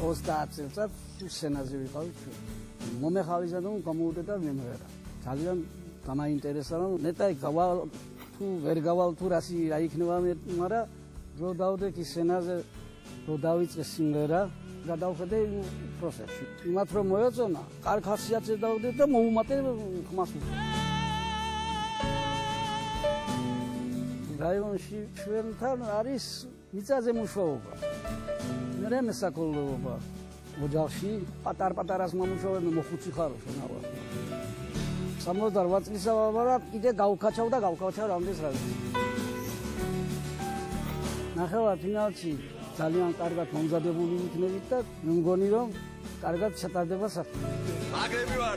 30 წელსაც სცენაზე ვიყავი ჩვენ. მომეხალისა და გამოვიდე და მემღერა. ძალიან გამაინტერესა რომ ნეტა გავალ თუ ვერ გავალ თუ რასი რა იქნება მაგრამ რო დავდე კი სცენაზე რო დავიწყე სიმღერა გადავხედე პროცესში. იმათ რომ მოეწონა, კარგ ხასიათზე დავდე და მოუმატე ხმას. რაიონში ჩვენთან არის მიწაზე მუშაობა. მე მესაკოლობა. ოჯახში პატარ-პატარას მომუშავე მოხუცი ხარო შენავა. 68 წლისა ვარ, კიდე გავკაჩავ და გავკაჩავ რამდენს რა. ნახევა ფინალში ძალიან კარგად მომზადებული იქნებით და მგონი რომ კარგად ჩატარდება საფრთხე. აგრები ვარ.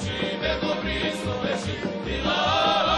Si me cobrís, no me sigo.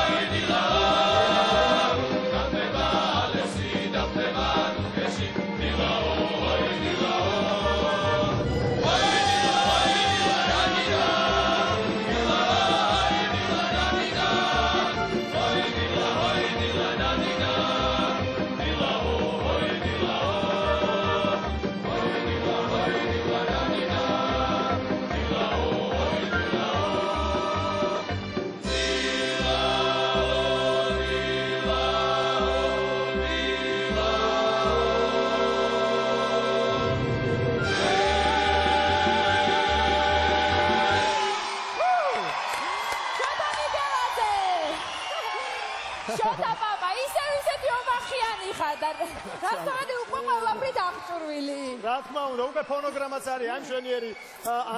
შოთა პაპა, ისე ისეთი ომახიანი ხარ და რასთვადი უკვე ყველაფერი დამწურვილი. რა თქმა უნდა, უკვე ფონოგრამაც არის ამ შვენიერი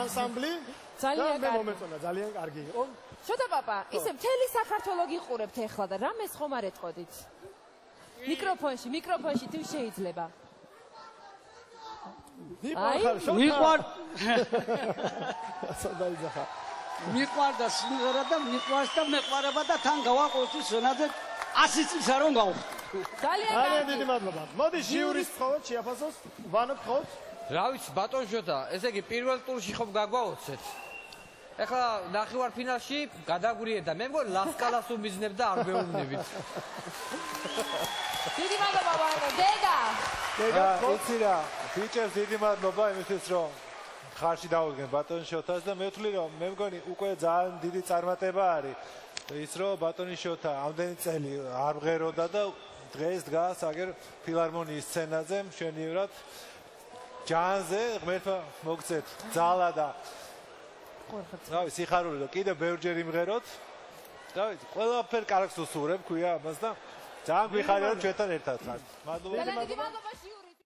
ანსამბლი. ძალიან კარგი. მე მომეწონა, ძალიან კარგი იყო. შოთა პაპა, ისე მთელი საქართველოს გიყურებთ ახლა და რამეს ხომ არ ეთყოდით? მიკროფონში, მიკროფონში თუ შეიძლება. მიყვარ. სადაიძახა. მიყვარ და სიმღერა და მიყვარს და მეყვარება და თან გავაყოლთი სონაძე 100 წელს არ უნდა გავხდე. ძალიან კარგი. ძალიან დიდი მადლობა. მოდი ჟიურის ხოვოთ, შეაფასოს, ვანოთ ხოვოთ. რა ვიცი, ბატონ ჟოთა, ესე იგი პირველ ტურში ხომ გაგვაოცეთ? ეხლა ნახევარ ფინალში გადაგვრიე და მე მგონი ლასკალას უმიზნებ და არ მეუბნებით. დიდი მადლობა ბატონ, დედა. დედა, რა, ბიჭებს დიდი მადლობა იმისთვის რომ ხარში დაუდგენ ბატონ შოთას და მე ვთვლი რომ მე მგონი უკვე ძალიან დიდი წარმატება არის ის რომ ბატონი შოთა ამდენი წელი არ მღეროდა და დღეს დგას აგერ ფილარმონიის სცენაზე მშვენივრად ჯანზე ღმერთმა მოგცეთ ძალა და რავი სიხარული და კიდე ბევრჯერ იმღეროთ. რავი ყველაფერ კარგს უსურებ ქვია ამას და ძალიან გვიხარია რომ ჩვენთან ერთად ხართ მადლობა